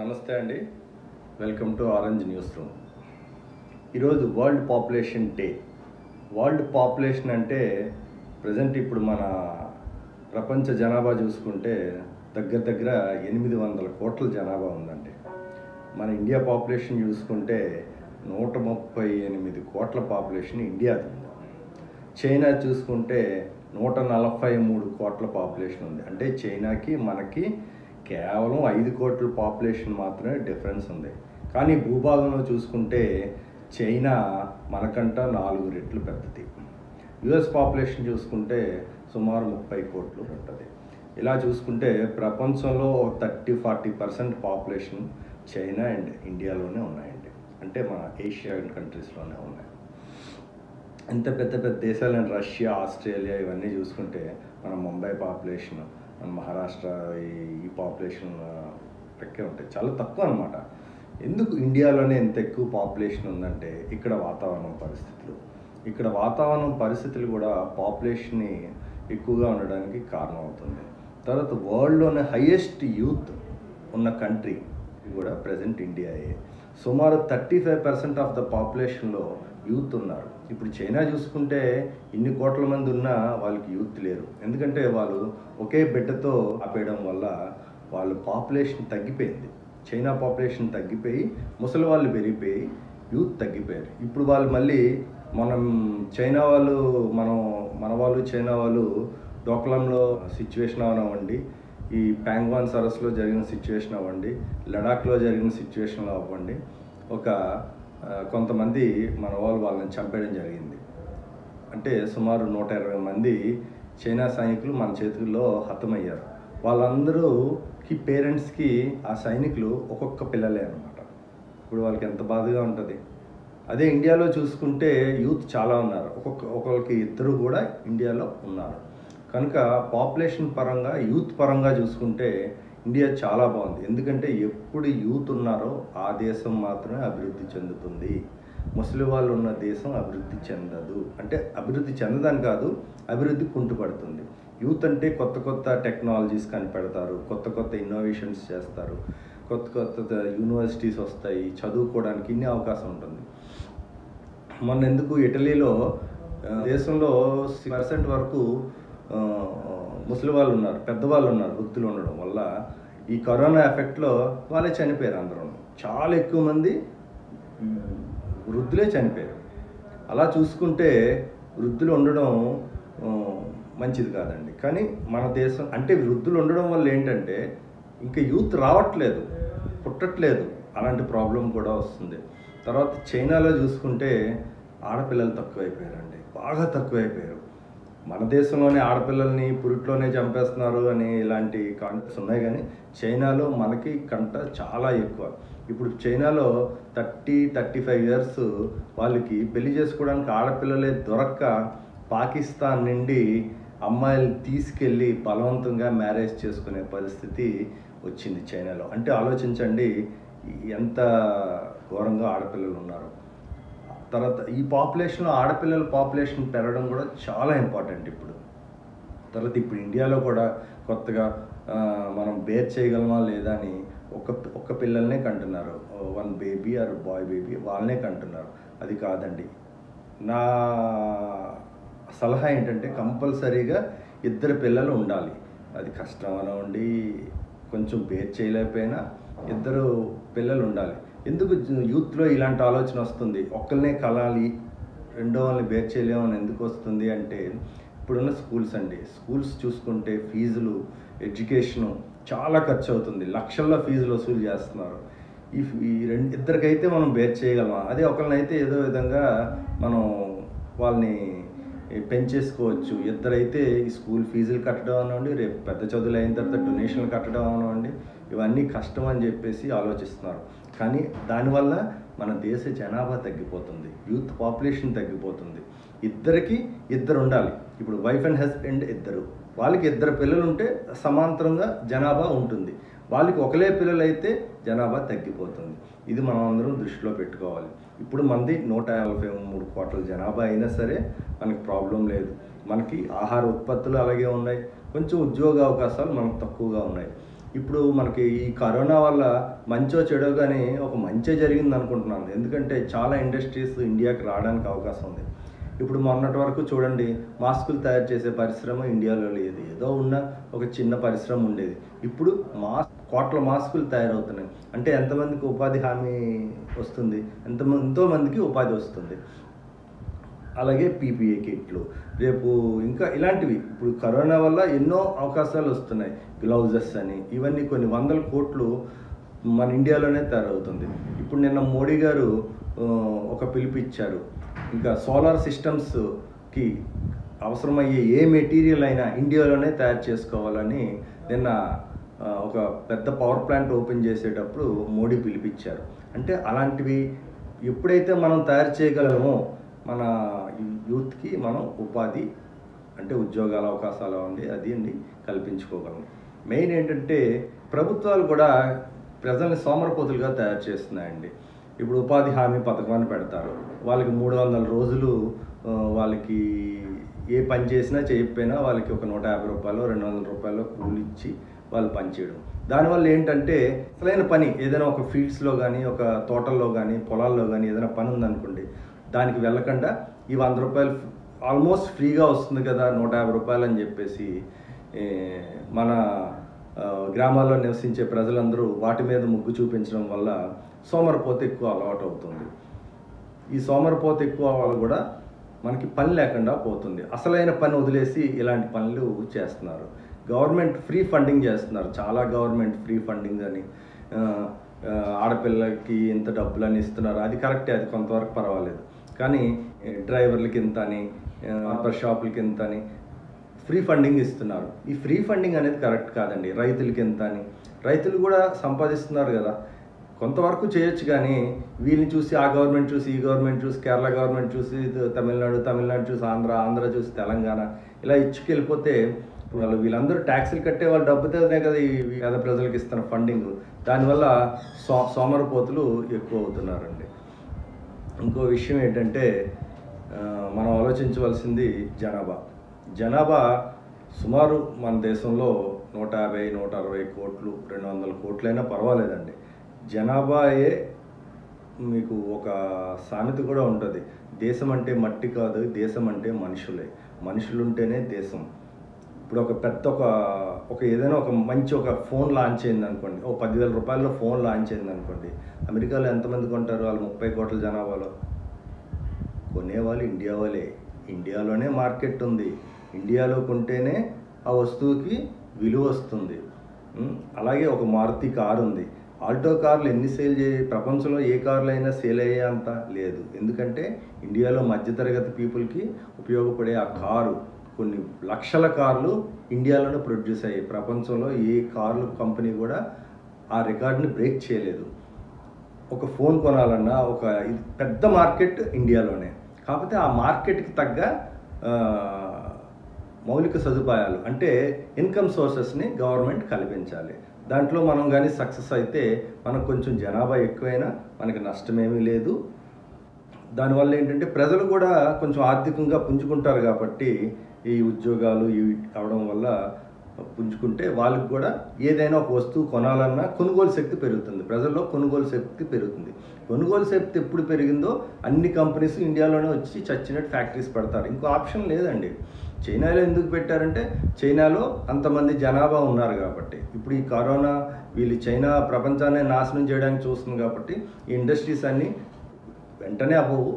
నమస్తే అండి. Welcome to orange news room ఈరోజు world population day world population అంటే ప్రజెంట్ ఇప్పుడు మన ప్రపంచ జనాభా చూసుకుంటే దగ్గర దగ్గర ఎనిమిది వందల కోట్ల జనాభా ఉందండి. మన ఇండియా పాపులేషన్ చూసుకుంటే నూట ముప్పై ఎనిమిది కోట్ల పాపులేషన్ ఇండియాది ఉంది. చైనా చూసుకుంటే నూట నలభై మూడు కోట్ల పాపులేషన్ ఉంది. అంటే చైనాకి మనకి కేవలం ఐదు కోట్ల పాపులేషన్ మాత్రమే డిఫరెన్స్ ఉంది. కానీ భూభాగంలో చూసుకుంటే చైనా మనకంట నాలుగు రెట్లు పెద్దది. యుఎస్ పాపులేషన్ చూసుకుంటే సుమారు ముప్పై కోట్లు ఉంటుంది. ఇలా చూసుకుంటే ప్రపంచంలో thirty forty percent population China and ఇండియాలోనే ఉన్నాయండి. అంటే మన ఏషియన్ కంట్రీస్లోనే ఉన్నాయి. ఇంత పెద్ద పెద్ద దేశాలైన రష్యా ఆస్ట్రేలియా ఇవన్నీ చూసుకుంటే మన ముంబై పాపులేషన్ మహారాష్ట్ర ఈ- ఈ పాపులేషన్ లెక్కే ఉంటాయి చాలా తక్కువ అనమాట ఎందుకు ఇండియాలోనే ఎంత ఎక్కువ పాపులేషన్ ఉందంటే ఇక్కడ వాతావరణం పరిస్థితులు. ఇక్కడ వాతావరణం పరిస్థితులు కూడా పాపులేషన్ని ఎక్కువగా ఉండడానికి కారణం అవుతుంది తర్వాత వరల్డ్లోనే హైయెస్ట్ యూత్ ఉన్న కంట్రీ కూడా ప్రజెంట్ ఇండియాయే సుమారు thirty five percent of the పాపులేషన్లో youth ఉన్నారు. ఇప్పుడు చైనా చూసుకుంటే ఇన్ని కోట్ల మంది ఉన్నా వాళ్ళకి యూత్ లేరు. ఎందుకంటే వాళ్ళు ఒకే బిడ్డతో ఆపేయడం వల్ల వాళ్ళ పాపులేషన్ తగ్గిపోయింది. చైనా పాపులేషన్ తగ్గిపోయి ముసలి వాళ్ళు పెరిగిపోయి యూత్ తగ్గిపోయారు. ఇప్పుడు వాళ్ళు మళ్ళీ మనం చైనా వాళ్ళు మనం మన వాళ్ళు చైనా వాళ్ళు డోక్లంలో సిచ్యువేషన్ అవనివ్వండి ఈ ప్యాంగ్వాన్ సరస్సులో జరిగిన సిచ్యువేషన్ అవ్వండి లడాఖ్లో జరిగిన సిచ్యువేషన్లో అవ్వండి ఒక కొంతమంది మన వాళ్ళు వాళ్ళని చంపేయడం జరిగింది. అంటే సుమారు నూట ఇరవై మంది చైనా సైనికులు మన చేతుల్లో హతమయ్యారు. వాళ్ళందరూకి పేరెంట్స్కి ఆ సైనికులు ఒక్కొక్క పిల్లలే అనమాట ఇప్పుడు వాళ్ళకి ఎంత బాధగా ఉంటుంది. అదే ఇండియాలో చూసుకుంటే యూత్ చాలా ఉన్నారు. ఒక్కొక్క ఒక్కొక్కరికి ఇద్దరు కూడా ఇండియాలో ఉన్నారు. కనుక పాపులేషన్ పరంగా యూత్ పరంగా చూసుకుంటే ఇండియా చాలా బాగుంది. ఎందుకంటే ఎప్పుడు యూత్ ఉన్నారో ఆ దేశం మాత్రమే అభివృద్ధి చెందుతుంది. ముసలి వాళ్ళు ఉన్న దేశం అభివృద్ధి చెందదు. అంటే అభివృద్ధి చెందదని కాదు అభివృద్ధి కుంటుపడుతుంది. యూత్ అంటే కొత్త కొత్త టెక్నాలజీస్ కనిపెడతారు. కొత్త కొత్త ఇన్నోవేషన్స్ చేస్తారు. కొత్త కొత్త యూనివర్సిటీస్ వస్తాయి. చదువుకోవడానికి ఇన్ని అవకాశం ఉంటుంది. మొన్న ఎందుకు ఇటలీలో దేశంలో సిక్స్ పర్సెంట్ వరకు ముసలి వాళ్ళు ఉన్నారు పెద్దవాళ్ళు ఉన్నారు వృద్ధులు ఉండడం వల్ల ఈ కరోనా ఎఫెక్ట్లో వాళ్ళే చనిపోయారు అందరూ. చాలా ఎక్కువ మంది వృద్ధులే చనిపోయారు. అలా చూసుకుంటే వృద్ధులు ఉండడం మంచిది కాదండి. కానీ మన దేశం అంటే వృద్ధులు ఉండడం వల్ల ఏంటంటే ఇంకా యూత్ రావట్లేదు పుట్టట్లేదు. అలాంటి ప్రాబ్లం కూడా వస్తుంది. తర్వాత చైనాలో చూసుకుంటే ఆడపిల్లలు తక్కువైపోయారండి బాగా తక్కువైపోయారు. మన దేశంలోనే ఆడపిల్లల్ని పురిట్లోనే చంపేస్తున్నారు అని ఇలాంటి కాన్సెప్ట్స్ ఉన్నాయి కానీ చైనాలో మనకి కంట చాలా ఎక్కువ. ఇప్పుడు చైనాలో థర్టీ థర్టీ ఫైవ్ ఇయర్స్ వాళ్ళకి పెళ్ళి చేసుకోవడానికి ఆడపిల్లలే దొరక్క పాకిస్తాన్ నుండి అమ్మాయిలు తీసుకెళ్ళి బలవంతంగా మ్యారేజ్ చేసుకునే పరిస్థితి వచ్చింది చైనాలో. అంటే ఆలోచించండి ఎంత ఘోరంగా ఆడపిల్లలు ఉన్నారు. తర్వాత ఈ పాపులేషన్లో ఆడపిల్లల పాపులేషన్ పెరగడం కూడా చాలా ఇంపార్టెంట్ ఇప్పుడు. తర్వాత ఇప్పుడు ఇండియాలో కూడా కొత్తగా మనం బేర్ చేయగలమా లేదా అని ఒక ఒక్క పిల్లల్నే కంటున్నారు. One baby or boy baby వాళ్ళనే కంటున్నారు. అది కాదండి. నా సలహా ఏంటంటే కంపల్సరీగా ఇద్దరు పిల్లలు ఉండాలి. అది కష్టం అనవండి కొంచెం బేర్ చేయలేకపోయినా ఇద్దరు పిల్లలు ఉండాలి. ఎందుకు యూత్లో ఇలాంటి ఆలోచన వస్తుంది? ఒక్కరినే కలాలి రెండో వాళ్ళని బేర్ చేయలేమని ఎందుకు వస్తుంది అంటే ఇప్పుడున్న స్కూల్స్ అండి. స్కూల్స్ చూసుకుంటే ఫీజులు ఎడ్యుకేషను చాలా ఖర్చు అవుతుంది. లక్షల్లో ఫీజులు వసూలు చేస్తున్నారు. ఈ ఈ రెండు ఇద్దరికైతే మనం బేర్ చేయగలమా? అదే ఒకరినైతే ఏదో విధంగా మనం వాళ్ళని పెంచేసుకోవచ్చు. ఇద్దరైతే ఈ స్కూల్ ఫీజులు కట్టడం అనండి రేపు పెద్ద చదువులు అయిన తర్వాత డొనేషన్లు కట్టడం అనండి ఇవన్నీ కష్టం అని చెప్పేసి ఆలోచిస్తున్నారు. కానీ దానివల్ల మన దేశ జనాభా తగ్గిపోతుంది యూత్ పాపులేషన్ తగ్గిపోతుంది. ఇద్దరికి ఇద్దరు ఉండాలి. ఇప్పుడు వైఫ్ అండ్ హస్బెండ్ ఇద్దరు. వాళ్ళకి ఇద్దరు పిల్లలు ఉంటే సమాంతరంగా జనాభా ఉంటుంది. వాళ్ళకి ఒకలే పిల్లలు అయితే జనాభా తగ్గిపోతుంది. ఇది మనం అందరం దృష్టిలో పెట్టుకోవాలి. ఇప్పుడు మంది నూట యాభై మూడు కోట్ల జనాభా అయినా సరే మనకి ప్రాబ్లం లేదు. మనకి ఆహార ఉత్పత్తులు అలాగే ఉన్నాయి. కొంచెం ఉద్యోగ అవకాశాలు మనకు తక్కువగా ఉన్నాయి. ఇప్పుడు మనకి ఈ కరోనా వల్ల మంచో చెడో కానీ ఒక మంచే జరిగింది అనుకుంటున్నాను. ఎందుకంటే చాలా ఇండస్ట్రీస్ ఇండియాకి రావడానికి అవకాశం ఉంది. ఇప్పుడు మొన్నటి వరకు చూడండి మాస్కులు తయారు చేసే పరిశ్రమ ఇండియాలో లేదు. ఏదో ఉన్న ఒక చిన్న పరిశ్రమ ఉండేది. ఇప్పుడు మాస్క్ కోట్ల మాస్కులు తయారవుతున్నాయి. అంటే ఎంతమందికి ఉపాధి హామీ వస్తుంది? ఎంతమంది ఎంతోమందికి ఉపాధి వస్తుంది. అలాగే పీపీఏ కిట్లు. రేపు ఇంకా ఇలాంటివి. ఇప్పుడు కరోనా వల్ల ఎన్నో అవకాశాలు వస్తున్నాయి. గ్లౌజెస్ అని ఇవన్నీ కొన్ని వందల కోట్లు మన ఇండియాలోనే తయారవుతుంది. ఇప్పుడు నిన్న మోడీ గారు ఒక పిలుపు ఇచ్చారు ఇంకా సోలార్ సిస్టమ్స్కి అవసరమయ్యే ఏ మెటీరియల్ అయినా ఇండియాలోనే తయారు చేసుకోవాలని నిన్న ఒక పెద్ద పవర్ ప్లాంట్ ఓపెన్ చేసేటప్పుడు మోడీ పిలిపించారు అంటే అలాంటివి ఎప్పుడైతే మనం తయారు చేయగలమో మన యూత్కి మనం ఉపాధి అంటే ఉద్యోగాల అవకాశాలు ఉంది అది అండి కల్పించుకోగలం. మెయిన్ ఏంటంటే ప్రభుత్వాలు కూడా ప్రజల్ని సోమరపోతులుగా తయారు చేస్తున్నాయండి. ఇప్పుడు ఉపాధి హామీ పథకాన్ని పెడతారు. వాళ్ళకి మూడు వందల రోజులు వాళ్ళకి ఏ పని చేసినా చేయకపోయినా వాళ్ళకి ఒక నూట యాభై రూపాయలు రెండు వందల రూపాయలు కూలి ఇచ్చి వాళ్ళు పనిచేయడం దానివల్ల ఏంటంటే అసలైన పని ఏదైనా ఒక ఫీల్డ్స్లో కానీ ఒక తోటల్లో కానీ పొలాల్లో కానీ ఏదైనా పని ఉందనుకోండి దానికి వెళ్ళకుండా ఈ వంద రూపాయలు ఆల్మోస్ట్ ఫ్రీగా వస్తుంది కదా నూట యాభై రూపాయలు అని చెప్పేసి మన గ్రామాల్లో నివసించే ప్రజలందరూ వాటి మీద ముగ్గు చూపించడం వల్ల సోమరపోత ఎక్కువ అలవాటు అవుతుంది. ఈ సోమరపోత ఎక్కువ వాళ్ళు కూడా మనకి పని లేకుండా పోతుంది. అసలైన పని వదిలేసి ఇలాంటి పనులు చేస్తున్నారు. గవర్నమెంట్ ఫ్రీ ఫండింగ్ చేస్తున్నారు. చాలా గవర్నమెంట్ ఫ్రీ ఫండింగ్ అని. ఆడపిల్లలకి ఇంత డబ్బులు అని ఇస్తున్నారు? అది కరెక్టే అది కొంతవరకు పర్వాలేదు. కానీ డ్రైవర్లకి ఇంత అని బార్బర్ షాపులకి ఇంత అని ఫ్రీ ఫండింగ్ ఇస్తున్నారు. ఈ ఫ్రీ ఫండింగ్ అనేది కరెక్ట్ కాదండి. రైతులకి ఎంత అని రైతులు కూడా సంపాదిస్తున్నారు కదా. కొంతవరకు చేయొచ్చు కానీ వీళ్ళని చూసి ఆ గవర్నమెంట్ చూసి ఈ గవర్నమెంట్ చూసి కేరళ గవర్నమెంట్ చూసి తమిళనాడు తమిళనాడు చూసి ఆంధ్ర ఆంధ్ర చూసి తెలంగాణ ఇలా ఇచ్చుకెళ్ళిపోతే వాళ్ళు వీళ్ళందరూ ట్యాక్సీలు కట్టే వాళ్ళు డబ్బుతోనే కదా ఈ పేద ప్రజలకు ఇస్తున్న ఫండింగ్. దానివల్ల సో సోమరపోతులు ఎక్కువ అవుతున్నారండి. ఇంకో విషయం ఏంటంటే మనం ఆలోచించవలసింది జనాభా. జనాభా సుమారు మన దేశంలో నూట యాభై నూట అరవై కోట్లు రెండు వందల కోట్లైనా పర్వాలేదండి. జనాభాయే మీకు ఒక సామెత కూడా ఉంటుంది. దేశం అంటే మట్టి కాదు దేశం అంటే మనుషులే. మనుషులుంటేనే దేశం. ఇప్పుడు ఒక పెద్ద ఒక ఒక ఏదైనా ఒక మంచి ఒక ఫోన్ లాంచ్ అయింది అనుకోండి. ఓ పదివేల రూపాయల్లో ఫోన్ లాంచ్ అయింది అనుకోండి. అమెరికాలో ఎంతమంది కొంటారు? వాళ్ళు ముప్పై కోట్ల జనాభాలో. కొనేవాళ్ళు ఇండియా వాళ్ళే. ఇండియాలోనే మార్కెట్ ఉంది. ఇండియాలో కొంటేనే ఆ వస్తువుకి విలువ వస్తుంది. అలాగే ఒక మారుతి కారు ఉంది. ఆల్టో కార్లు ఎన్ని సేల్ చే ప్రపంచంలో ఏ కార్లు అయినా సేల్ అయ్యే అంత లేదు. ఎందుకంటే ఇండియాలో మధ్యతరగతి పీపుల్కి ఉపయోగపడే ఆ కారు కొన్ని లక్షల కార్లు ఇండియాలోనే ప్రొడ్యూస్ అయ్యాయి. ప్రపంచంలో ఏ కార్లు కంపెనీ కూడా ఆ రికార్డుని బ్రేక్ చేయలేదు. ఒక ఫోన్ కొనాలన్నా ఒక ఇది పెద్ద మార్కెట్ ఇండియాలోనే. కాకపోతే ఆ మార్కెట్కి తగ్గ మౌలిక సదుపాయాలు అంటే ఇన్కమ్ సోర్సెస్ని గవర్నమెంట్ కల్పించాలి. దాంట్లో మనం కానీ సక్సెస్ అయితే మనకు కొంచెం జనాభా ఎక్కువైనా మనకి నష్టమేమీ లేదు. దానివల్ల ఏంటంటే ప్రజలు కూడా కొంచెం ఆర్థికంగా పుంజుకుంటారు కాబట్టి ఈ ఉద్యోగాలు ఇవి అవడం వల్ల పుంజుకుంటే వాళ్ళకి కూడా ఏదైనా ఒక వస్తువు కొనాలన్నా కొనుగోలు శక్తి పెరుగుతుంది. ప్రజల్లో కొనుగోలు శక్తి పెరుగుతుంది. కొనుగోలు శక్తి ఎప్పుడు పెరిగిందో అన్ని కంపెనీస్ ఇండియాలోనే వచ్చి చచ్చినట్టు ఫ్యాక్టరీస్ పెడతారు. ఇంకో ఆప్షన్ లేదండి. చైనాలో ఎందుకు పెట్టారంటే చైనాలో అంతమంది జనాభా ఉన్నారు కాబట్టి. ఇప్పుడు ఈ కరోనా వీళ్ళు చైనా ప్రపంచాన్ని నాశనం చేయడానికి చూస్తుంది కాబట్టి ఈ ఇండస్ట్రీస్ అన్నీ వెంటనే అవ్వవు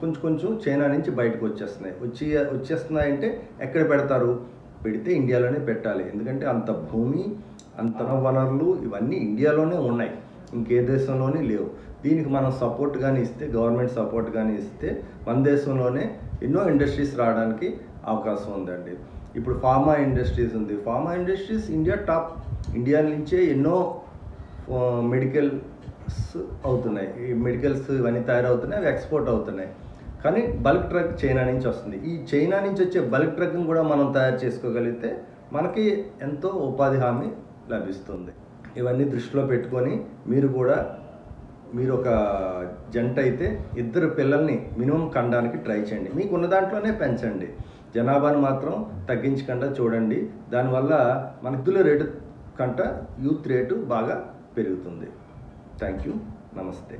కొంచెం కొంచెం చైనా నుంచి బయటకు వచ్చేస్తున్నాయి. వచ్చి వచ్చేస్తున్నాయంటే ఎక్కడ పెడతారు? పెడితే ఇండియాలోనే పెట్టాలి. ఎందుకంటే అంత భూమి అంత వనరులు ఇవన్నీ ఇండియాలోనే ఉన్నాయి. ఇంకే దేశంలోనే లేవు. దీనికి మనం సపోర్ట్ కానీ ఇస్తే గవర్నమెంట్ సపోర్ట్ కానీ ఇస్తే మన దేశంలోనే ఎన్నో ఇండస్ట్రీస్ రావడానికి అవకాశం ఉందండి. ఇప్పుడు ఫార్మా ఇండస్ట్రీస్ ఉంది. Pharma industries India top India నుంచే ఎన్నో మెడికల్స్ అవుతున్నాయి. ఈ మెడికల్స్ ఇవన్నీ తయారవుతున్నాయి అవి ఎక్స్పోర్ట్ అవుతున్నాయి. కానీ బల్క్ ట్రక్ చైనా నుంచి వస్తుంది. ఈ చైనా నుంచి వచ్చే బల్క్ ట్రక్ని కూడా మనం తయారు చేసుకోగలిగితే మనకి ఎంతో ఉపాధి హామీ లభిస్తుంది. ఇవన్నీ దృష్టిలో పెట్టుకొని మీరు కూడా మీరు ఒక జంట అయితే ఇద్దరు పిల్లల్ని మినిమం కనడానికి ట్రై చేయండి. మీకు ఉన్న దాంట్లోనే పెంచండి. జనాభాను మాత్రం తగ్గించకుండా చూడండి. దానివల్ల మన ఇద్దుల రేటు కంట యూత్ రేటు బాగా పెరుగుతుంది. థ్యాంక్ యూ నమస్తే.